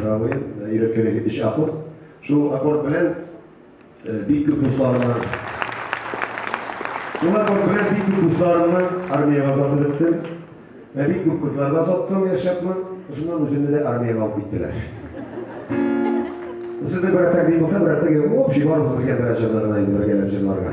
Правый, өйрәткән идек өч аккорд. Шул аккорд белән бик күп дусларымнан Шул аккорд белән бик күп дусларымнан армиягә озатып беттем. Ә бик күп кызларга озаттым яшәпме, шуннан үземне дә армиягә алып киттеләр. Сездә бер тәкъдим булса, бер тәкъдим, общий барыбыз белгән берәр җырларны инде бергәләп җырларга.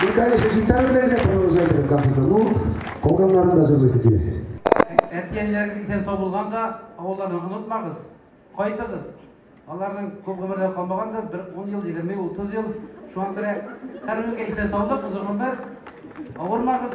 Мин, конечно, җитәр белән генә тыңлап җибәрдем графикны. Ну, калганнарын да җырлыйсы килә. Әтиәниләрегез исән сау булганда, авылларны онытмагыз, кайтыгыз. Аларның күп гомерләре калмаган да, бер 10 ел, 20 ел, 30 ел. Шуңа күрә һәрбергә исән саулык, озын гомер, авырмагыз.